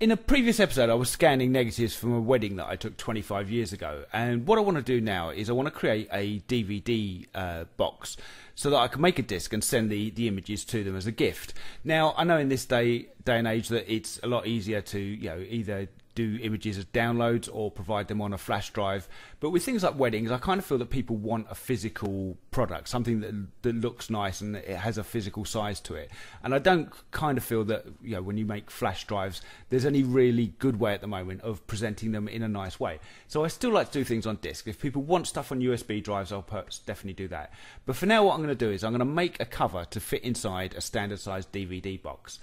in a previous episode, I was scanning negatives from a wedding that I took 25 years ago, and what I want to do now is I want to create a DVD uh, box so that I can make a disc and send the, the images to them as a gift. Now, I know in this day day and age that it's a lot easier to you know either do images as downloads or provide them on a flash drive. But with things like weddings, I kind of feel that people want a physical product, something that that looks nice and it has a physical size to it. And I don't kind of feel that you know when you make flash drives, there's any really good way at the moment of presenting them in a nice way. So I still like to do things on disk. If people want stuff on USB drives, I'll definitely do that. But for now, what I'm going to do is I'm going to make a cover to fit inside a standard sized DVD box.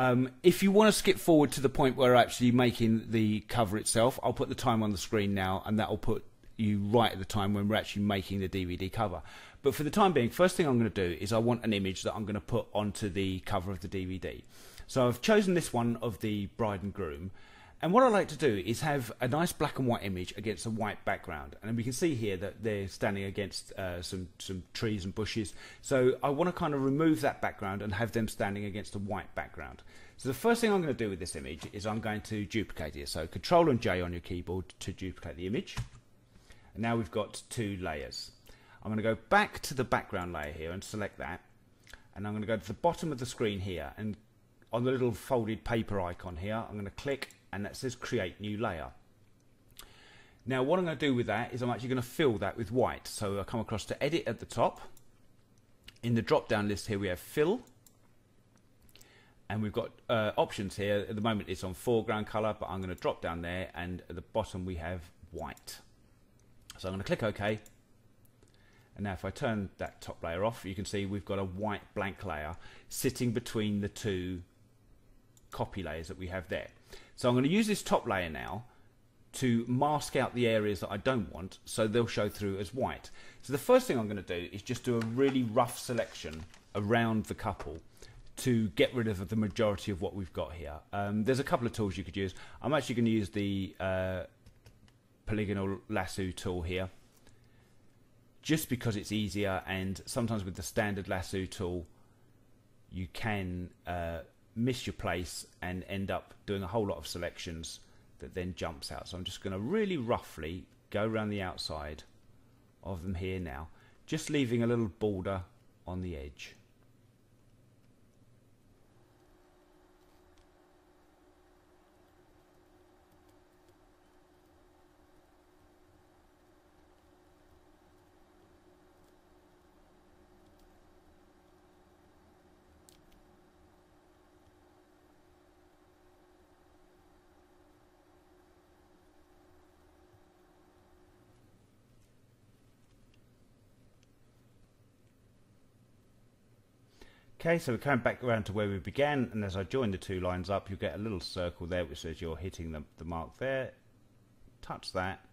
Um, if you want to skip forward to the point where actually making the cover itself, I'll put the time on the screen now, and that will put you right at the time when we're actually making the DVD cover. But for the time being, first thing I'm going to do is I want an image that I'm going to put onto the cover of the DVD. So I've chosen this one of the bride and groom, and what I like to do is have a nice black and white image against a white background. And we can see here that they're standing against uh, some, some trees and bushes. So I want to kind of remove that background and have them standing against a white background. So the first thing I'm going to do with this image is I'm going to duplicate it. So Control and J on your keyboard to duplicate the image. And now we've got two layers. I'm going to go back to the background layer here and select that. And I'm going to go to the bottom of the screen here and on the little folded paper icon here, I'm going to click and that says create new layer. Now what I'm going to do with that is I'm actually going to fill that with white. So I come across to edit at the top. In the drop down list here we have fill and we've got uh, options here. At the moment it's on foreground color but I'm going to drop down there and at the bottom we have white. So I'm going to click OK and now if I turn that top layer off you can see we've got a white blank layer sitting between the two copy layers that we have there. So I'm going to use this top layer now to mask out the areas that I don't want so they'll show through as white. So the first thing I'm going to do is just do a really rough selection around the couple to get rid of the majority of what we've got here. Um, there's a couple of tools you could use. I'm actually going to use the uh, polygonal lasso tool here just because it's easier and sometimes with the standard lasso tool you can uh, miss your place and end up doing a whole lot of selections that then jumps out. So I'm just going to really roughly go around the outside of them here now, just leaving a little border on the edge. Okay, so we're coming back around to where we began, and as I join the two lines up, you get a little circle there which says you're hitting the, the mark there. Touch that.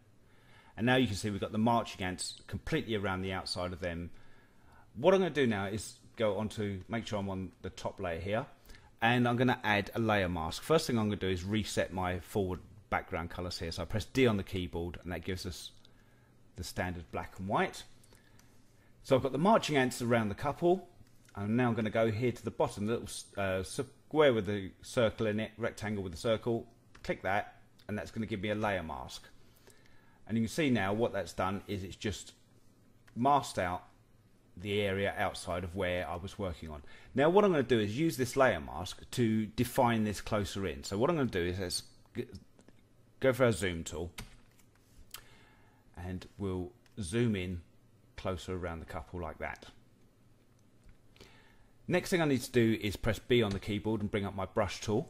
And now you can see we've got the marching ants completely around the outside of them. What I'm going to do now is go on to make sure I'm on the top layer here, and I'm going to add a layer mask. First thing I'm going to do is reset my forward background colors here. So I press D on the keyboard, and that gives us the standard black and white. So I've got the marching ants around the couple, I'm now going to go here to the bottom, the little uh, square with the circle in it, rectangle with the circle. Click that, and that's going to give me a layer mask. And you can see now what that's done is it's just masked out the area outside of where I was working on. Now what I'm going to do is use this layer mask to define this closer in. So what I'm going to do is let's go for our zoom tool and we'll zoom in closer around the couple like that. Next thing I need to do is press B on the keyboard and bring up my brush tool.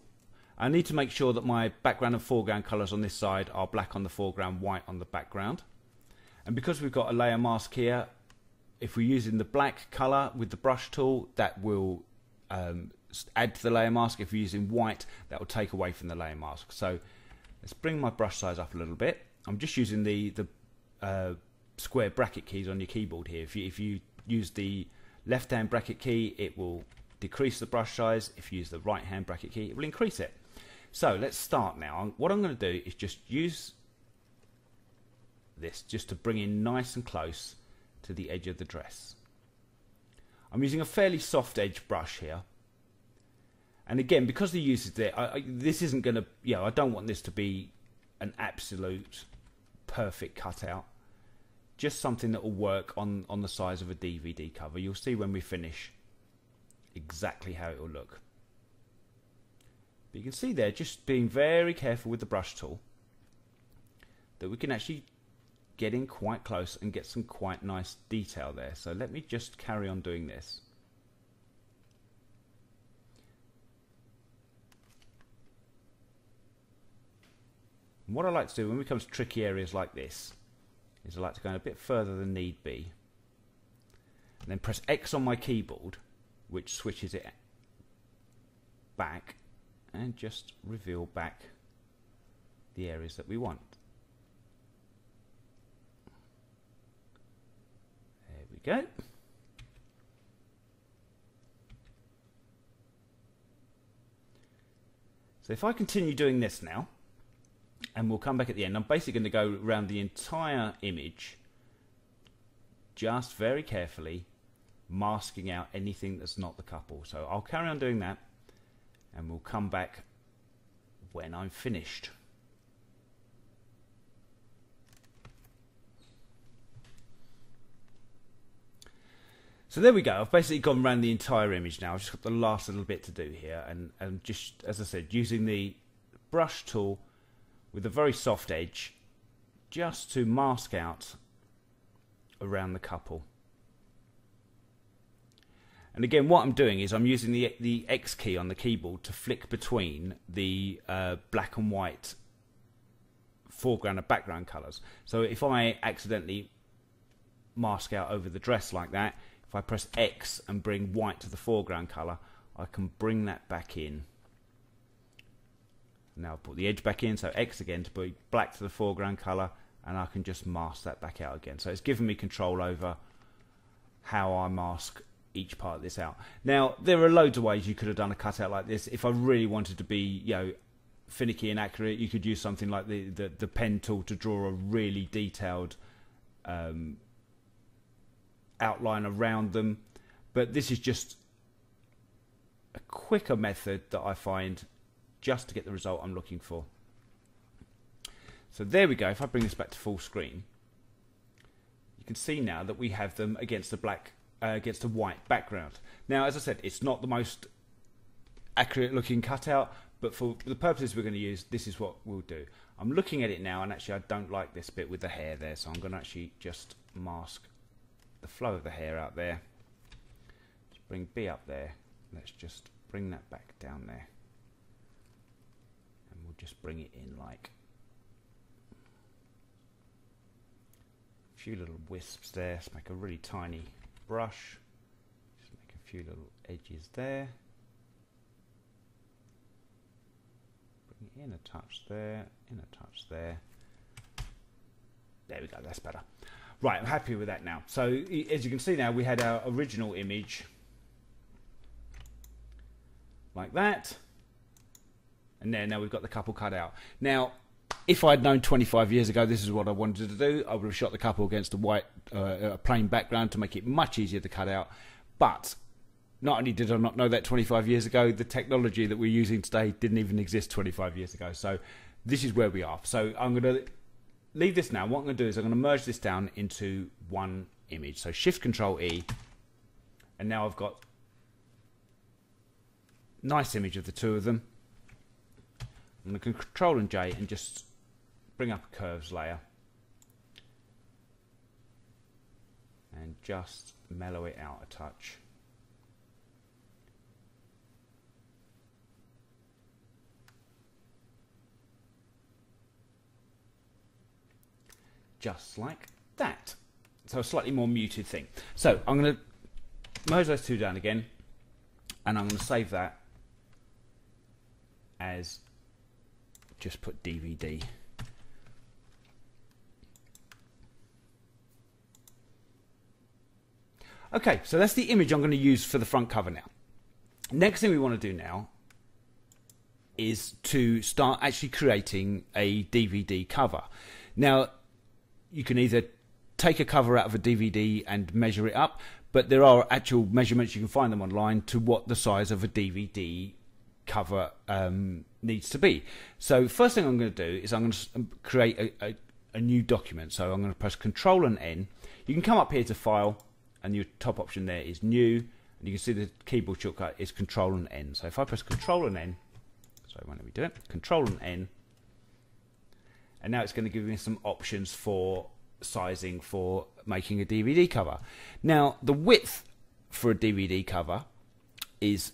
I need to make sure that my background and foreground colours on this side are black on the foreground, white on the background. And because we've got a layer mask here, if we're using the black colour with the brush tool, that will um, add to the layer mask. If we're using white, that will take away from the layer mask. So let's bring my brush size up a little bit. I'm just using the, the uh, square bracket keys on your keyboard here. If you, if you use the left hand bracket key, it will decrease the brush size. If you use the right hand bracket key, it will increase it. So let's start now. What I'm going to do is just use this just to bring in nice and close to the edge of the dress. I'm using a fairly soft edge brush here And again, because the use is there, I, I, this isn't going to, you know, I don't want this to be an absolute perfect cutout. Just something that will work on, on the size of a DVD cover. You'll see when we finish exactly how it will look. But you can see there, just being very careful with the brush tool, that we can actually get in quite close and get some quite nice detail there. So let me just carry on doing this. And what I like to do when we come to tricky areas like this is I like to go a bit further than need be and then press X on my keyboard which switches it back and just reveal back the areas that we want. There we go. So if I continue doing this now, and we'll come back at the end, I'm basically going to go around the entire image just very carefully masking out anything that's not the couple. So I'll carry on doing that and we'll come back when I'm finished. So there we go. I've basically gone around the entire image now. I've just got the last little bit to do here, and, and just as I said, using the brush tool with a very soft edge, just to mask out around the couple. And again, what I'm doing is I'm using the the X key on the keyboard to flick between the uh, black and white foreground and background colors. So if I accidentally mask out over the dress like that, if I press X and bring white to the foreground color, I can bring that back in. Now I'll put the edge back in, so X again to bring black to the foreground color, and I can just mask that back out again. So it's given me control over how I mask each part of this out. Now, there are loads of ways you could have done a cutout like this. If I really wanted to be, you know, finicky and accurate, you could use something like the, the, the pen tool to draw a really detailed um, outline around them. But this is just a quicker method that I find just to get the result I'm looking for. So there we go. If I bring this back to full screen, you can see now that we have them against the black uh, against a white background. Now, as I said, it's not the most accurate looking cutout, but for the purposes we're going to use, this is what we'll do. I'm looking at it now, and actually I don't like this bit with the hair there, so I'm going to actually just mask the flow of the hair out there. Just bring B up there. Let's just bring that back down there. Just bring it in like a few little wisps there. Make a really tiny brush. Just make a few little edges there. Bring it in a touch there, in a touch there. There we go, that's better. Right, I'm happy with that now. So as you can see now, we had our original image like that. And then now we've got the couple cut out. Now, if I'd known 25 years ago this is what I wanted to do, I would have shot the couple against a white, uh, a plain background to make it much easier to cut out. But not only did I not know that 25 years ago, the technology that we're using today didn't even exist 25 years ago. So this is where we are. So I'm going to leave this now. What I'm going to do is I'm going to merge this down into one image. So Shift Control E, and now I've got nice image of the two of them. I'm going to Control and J and just bring up a curves layer and just mellow it out a touch. Just like that. So a slightly more muted thing. So I'm going to merge those two down again and I'm going to save that as just put DVD. Okay, so that's the image I'm going to use for the front cover now. Next thing we want to do now is to start actually creating a DVD cover. Now, you can either take a cover out of a DVD and measure it up, but there are actual measurements, you can find them online, to what the size of a DVD cover um, needs to be. So first thing I'm going to do is I'm going to um, create a, a, a new document. So I'm going to press Control and N. You can come up here to File, and your top option there is New, and you can see the keyboard shortcut is Control and N. So if I press Control and N, sorry, why don't we do it? Control and N, and now it's going to give me some options for sizing for making a DVD cover. Now the width for a DVD cover is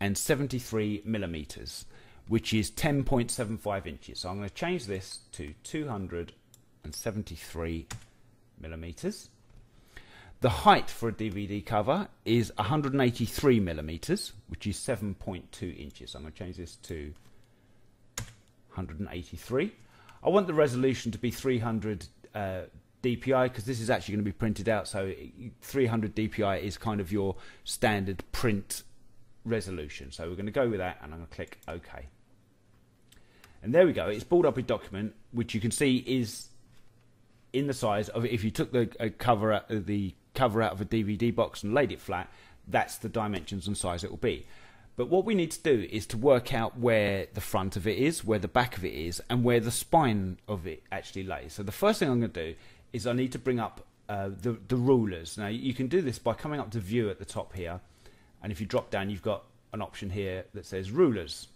273 millimeters, which is 10.75 inches. So I'm going to change this to 273 millimeters. The height for a DVD cover is 183 millimeters, which is 7.2 inches. So I'm going to change this to 183. I want the resolution to be 300 uh, DPI because this is actually going to be printed out. So 300 DPI is kind of your standard print resolution. So we're going to go with that and I'm going to click OK. And there we go. It's brought up a document which you can see is in the size of if you took the cover out, the cover out of a DVD box and laid it flat, that's the dimensions and size it will be. But what we need to do is to work out where the front of it is, where the back of it is, and where the spine of it actually lays. So the first thing I'm going to do is I need to bring up uh, the, the rulers. Now you can do this by coming up to view at the top here. And if you drop down, you've got an option here that says rulers.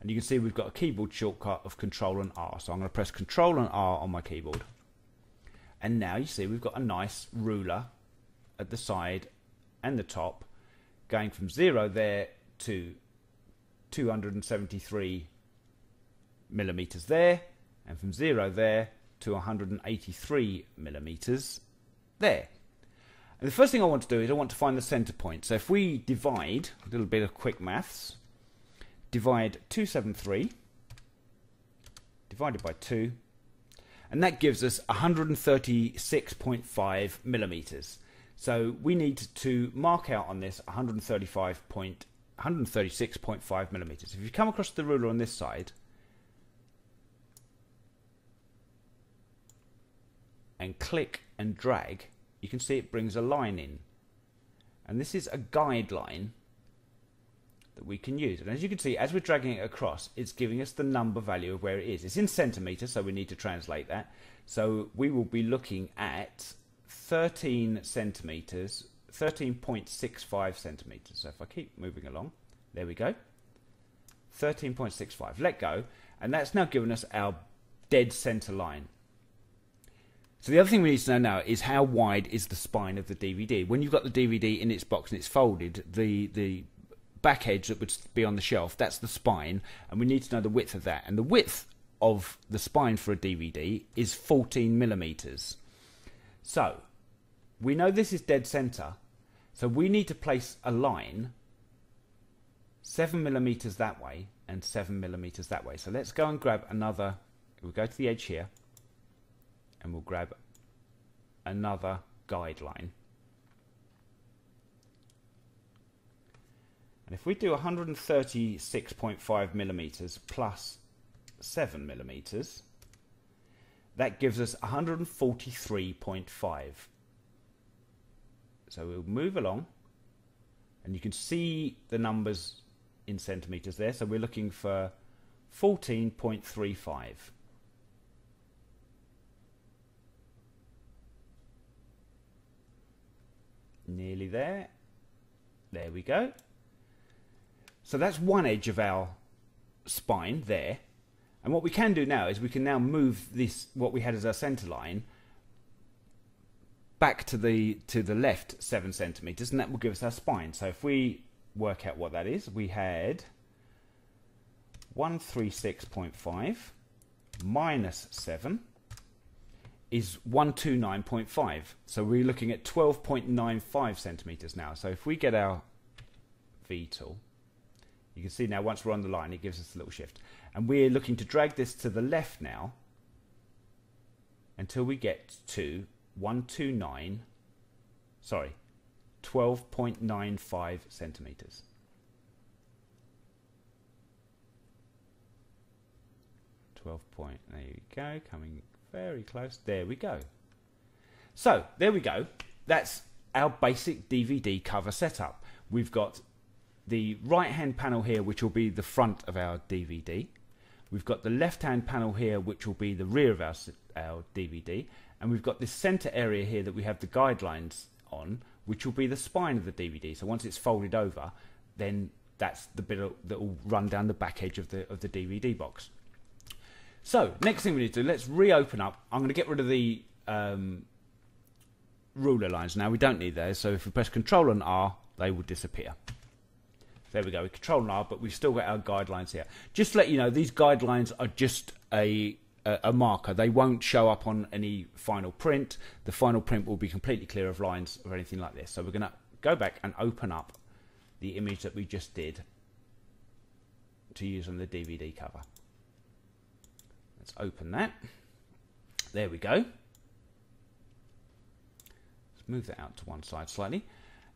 And you can see we've got a keyboard shortcut of Control and R. So I'm going to press Control and R on my keyboard. And now you see we've got a nice ruler at the side and the top going from zero there to 273 millimeters there, and from zero there to 183 millimeters there. And the first thing I want to do is I want to find the center point. So if we divide, a little bit of quick maths, divide 273 divided by 2, and that gives us 136.5 millimeters. So we need to mark out on this 135 136.5 millimeters. If you come across the ruler on this side and click and drag, you can see it brings a line in. And this is a guideline that we can use. And as you can see, as we're dragging it across, it's giving us the number value of where it is. It's in centimeters, so we need to translate that. So we will be looking at 13 centimeters 13.65 centimeters. So if I keep moving along, there we go. 13.65. Let go. And that's now given us our dead center line. So the other thing we need to know now is how wide is the spine of the DVD. When you've got the DVD in its box and it's folded, the the back edge that would be on the shelf, that's the spine, and we need to know the width of that. And the width of the spine for a DVD is 14 millimeters. So we know this is dead center, so we need to place a line seven millimeters that way and seven millimeters that way. So let's go and grab another, we'll go to the edge here and we'll grab another guideline. And if we do 136.5 millimeters plus 7 millimeters, that gives us 143.5 so we'll move along and you can see the numbers in centimeters there. So we're looking for 14.35. Nearly there. There we go. So that's one edge of our spine there. And what we can do now is we can now move this, what we had as our center line, back to the to the left seven centimeters, and that will give us our spine. So if we work out what that is, we had 136.5 minus 7 is 129.5. So we're looking at 12.95 centimeters now. So if we get our V tool, you can see now once we're on the line, it gives us a little shift. And we're looking to drag this to the left now until we get to 129, sorry, 12.95 centimeters. Twelve point. There you go. Coming very close. There we go. So there we go. That's our basic DVD cover setup. We've got the right hand panel here, which will be the front of our DVD. We've got the left hand panel here, which will be the rear of our, our DVD. And we've got this center area here that we have the guidelines on, which will be the spine of the DVD. So once it's folded over, then that's the bit that will run down the back edge of the of the DVD box. So next thing we need to do, let's reopen up. I'm going to get rid of the um, ruler lines now. We don't need those. So if we press Control and R, they will disappear. There we go. We control and R, but we've still got our guidelines here. Just to let you know, these guidelines are just a a, marker. They won't show up on any final print. The final print will be completely clear of lines or anything like this. So we're going to go back and open up the image that we just did to use on the DVD cover. Let's open that. There we go. Let's move that out to one side slightly.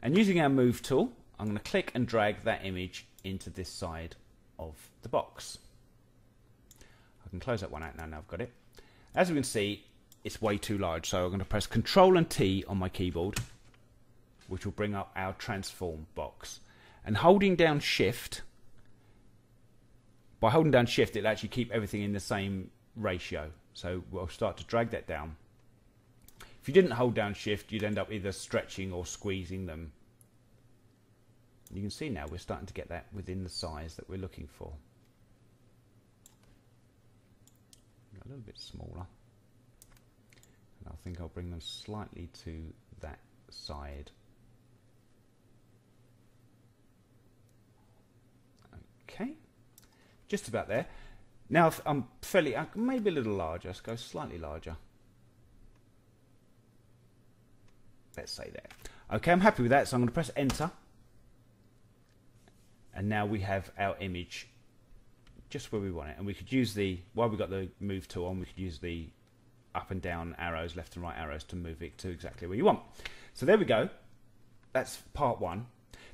And using our move tool, I'm going to click and drag that image into this side of the box. I can close that one out now, now I've got it. As we can see, it's way too large, so I'm going to press Control and T on my keyboard, which will bring up our transform box. And holding down Shift, by holding down Shift, it'll actually keep everything in the same ratio. So we'll start to drag that down. If you didn't hold down Shift, you'd end up either stretching or squeezing them. You can see now we're starting to get that within the size that we're looking for. a little bit smaller. And I think I'll bring them slightly to that side. Okay, just about there. Now I'm fairly, uh, maybe a little larger, let's go slightly larger. Let's say there. Okay, I'm happy with that, so I'm going to press enter. And now we have our image just where we want it. And we could use the, while we've got the move tool on, we could use the up and down arrows, left and right arrows to move it to exactly where you want. So there we go. That's part one.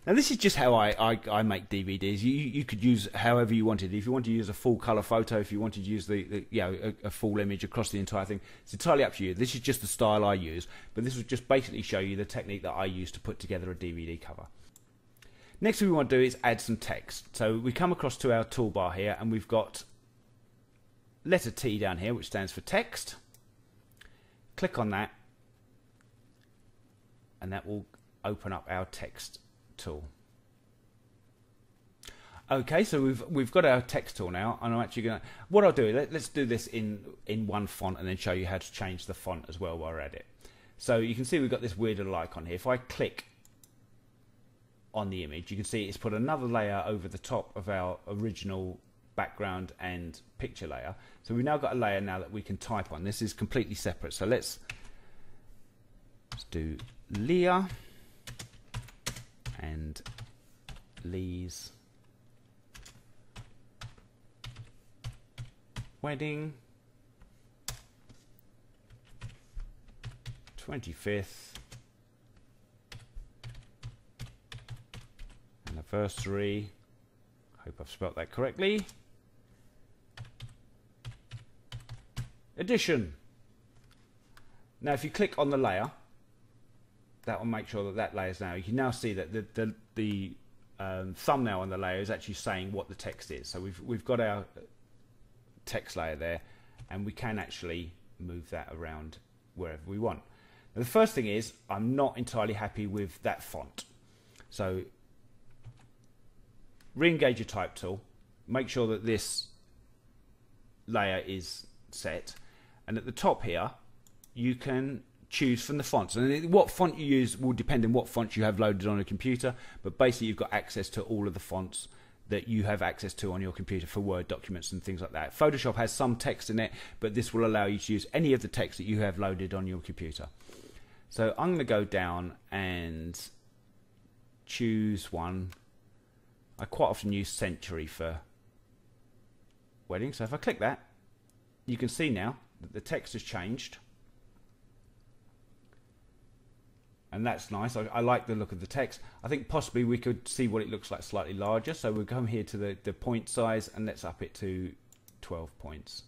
Now this is just how I, I, I make DVDs. You, you could use however you wanted. If you want to use a full color photo, if you wanted to use the, the you know a, a, full image across the entire thing, it's entirely up to you. This is just the style I use, but this will just basically show you the technique that I use to put together a DVD cover. Next thing we want to do is add some text. So we come across to our toolbar here and we've got letter T down here which stands for text. Click on that and that will open up our text tool. Okay, so we've we've got our text tool now, and I'm actually going to. What I'll do, let, us do this in in one font, and then show you how to change the font as well while we're at it. So you can see we've got this weird little icon here. If I click on the image, you can see it's put another layer over the top of our original background and picture layer. So we've now got a layer now that we can type on. This is completely separate. So let's, let's do Leah and Lee's wedding 25th anniversary. Hope I've spelt that correctly. Edition. Now, if you click on the layer, that will make sure that that layer is now. You can now see that the the, the um, thumbnail on the layer is actually saying what the text is. So we've we've got our text layer there, and we can actually move that around wherever we want. Now, the first thing is I'm not entirely happy with that font. So re-engage your type tool, make sure that this layer is set, and at the top here, you can choose from the fonts. And what font you use will depend on what fonts you have loaded on a computer, but basically you've got access to all of the fonts that you have access to on your computer for Word documents and things like that. Photoshop has some text in it, but this will allow you to use any of the text that you have loaded on your computer. So I'm going to go down and choose one I quite often use Century for weddings. So if I click that, you can see now that the text has changed. And that's nice. I, I, like the look of the text. I think possibly we could see what it looks like slightly larger. So we'll come here to the, the point size and let's up it to 12 points.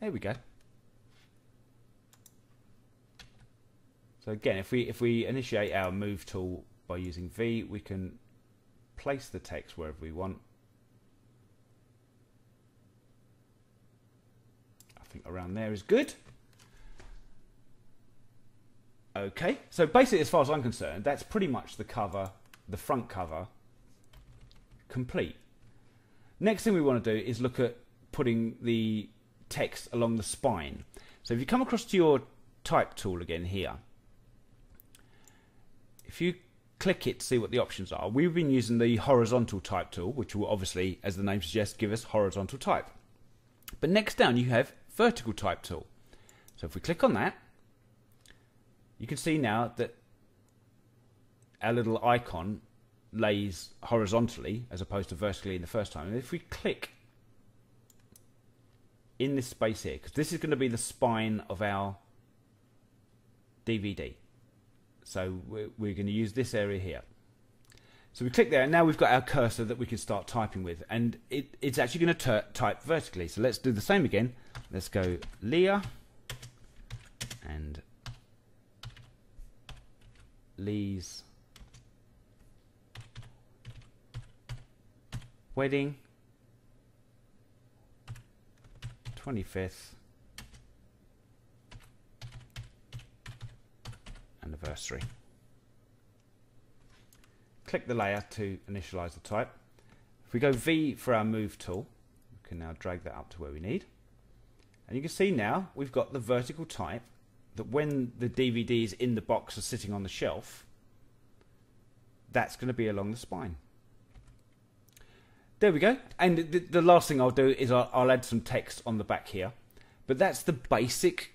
There we go. So again, if we if we initiate our move tool by using V, we can place the text wherever we want. I think around there is good. Okay, so basically, as far as I'm concerned, that's pretty much the cover, the front cover, complete. Next thing we want to do is look at putting the text along the spine. So if you come across to your type tool again here, if you click it to see what the options are, we've been using the horizontal type tool, which will obviously, as the name suggests, give us horizontal type. But next down you have vertical type tool. So if we click on that, you can see now that our little icon lays horizontally as opposed to vertically in the first time. And if we click in this space here, because this is going to be the spine of our DVD. So we're, going to use this area here. So we click there, and now we've got our cursor that we can start typing with, and it, it's actually going to type vertically. So let's do the same again. Let's go Leah and Lee's wedding 25th anniversary. Click the layer to initialize the type. If we go V for our move tool, we can now drag that up to where we need. And you can see now we've got the vertical type that when the DVDs in the box are sitting on the shelf, that's going to be along the spine. There we go. And the, the last thing I'll do is I'll, I'll, add some text on the back here. But that's the basic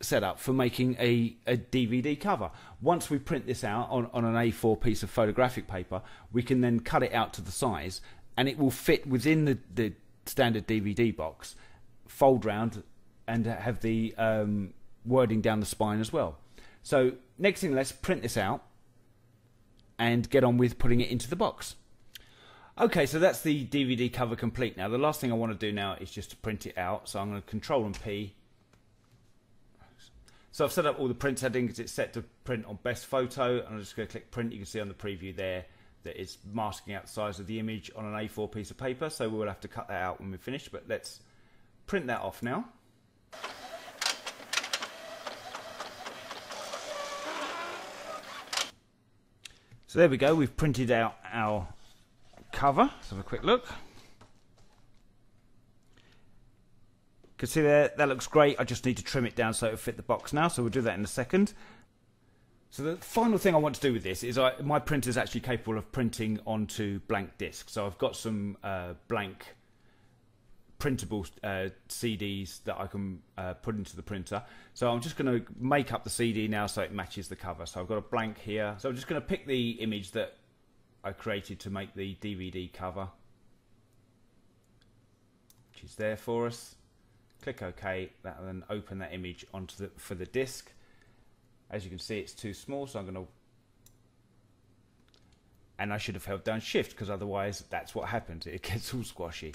setup for making a, a DVD cover. Once we print this out on, on an A4 piece of photographic paper, we can then cut it out to the size and it will fit within the, the standard DVD box, fold round and have the um, wording down the spine as well. So next thing, let's print this out and get on with putting it into the box. Okay, so that's the DVD cover complete now. The last thing I want to do now is just to print it out. So I'm going to Control and P. So I've set up all the print settings. It's set to print on best photo. And I'm just going to click print. You can see on the preview there that it's masking out the size of the image on an A4 piece of paper. So we'll have to cut that out when we finish. But let's print that off now. So there we go, we've printed out our cover. Let's have a quick look. You can see there, that looks great. I just need to trim it down so it'll fit the box now, so we'll do that in a second. So the final thing I want to do with this is I, my printer is actually capable of printing onto blank discs. So I've got some uh, blank printable uh, CDs that I can uh, put into the printer. So I'm just going to make up the CD now so it matches the cover. So I've got a blank here. So I'm just going to pick the image that I created to make the DVD cover, which is there for us. Click OK. That will then open that image onto the for the disc. As you can see, it's too small, so I'm going to and I should have held down shift because otherwise that's what happens. It gets all squashy.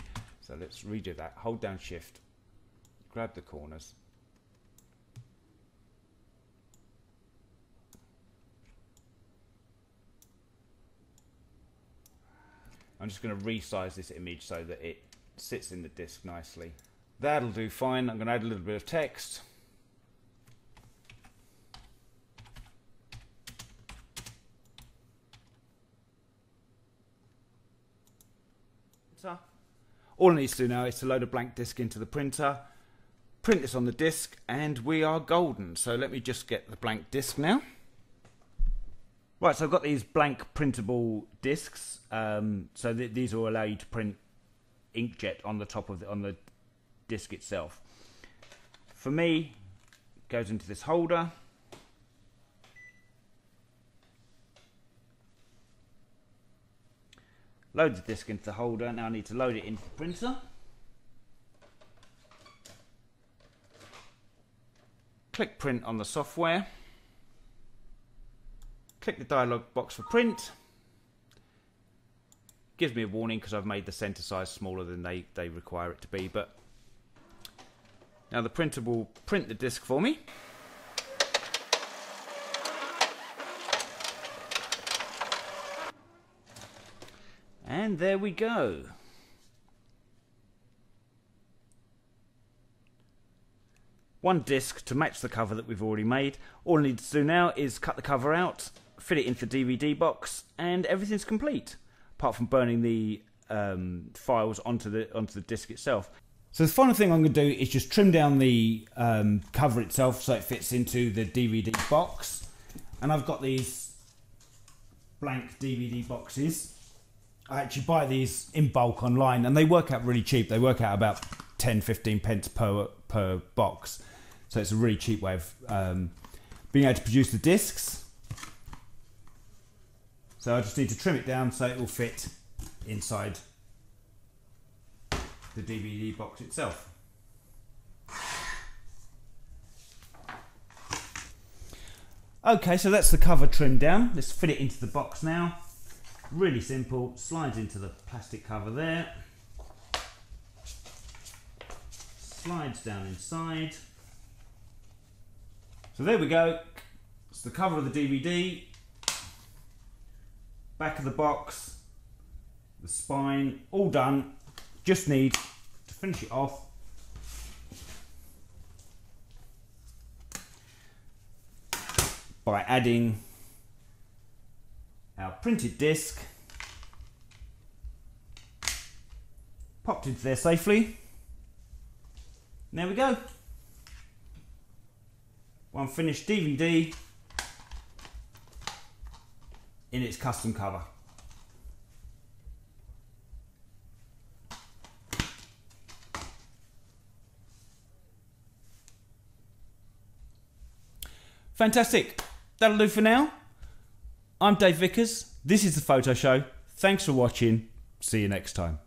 So let's redo that. Hold down shift, grab the corners. I'm just going to resize this image so that it sits in the disk nicely. That'll do fine. I'm going to add a little bit of text. All it needs to do now is to load a blank disk into the printer, print this on the disk, and we are golden. So let me just get the blank disk now. Right, so I've got these blank printable discs. Um, so th these will allow you to print inkjet on the top of the, on the disk itself. For me, goes into this holder. Load the disk into the holder. Now I need to load it into the printer. Click print on the software. Click the dialog box for print. Gives me a warning because I've made the center size smaller than they, they require it to be. But now the printer will print the disk for me. And there we go. One disc to match the cover that we've already made. All I need to do now is cut the cover out, fit it into the DVD box, and everything's complete. Apart from burning the um, files onto the onto the disc itself. So the final thing I'm going to do is just trim down the um, cover itself so it fits into the DVD box. And I've got these blank DVD boxes. I actually buy these in bulk online and they work out really cheap. They work out about 10, 15 pence per, per box. So it's a really cheap way of um, being able to produce the discs. So I just need to trim it down so it will fit inside the DVD box itself. Okay, so that's the cover trimmed down. Let's fit it into the box now. Really simple, slides into the plastic cover there. Slides down inside. So there we go. It's the cover of the DVD. Back of the box. The spine, all done. Just need to finish it off by adding our printed disc popped into there safely. And there we go. One finished DVD in its custom cover. Fantastic. That'll do for now. I'm Dave Vickers. This is the Photo Show. Thanks for watching. See you next time.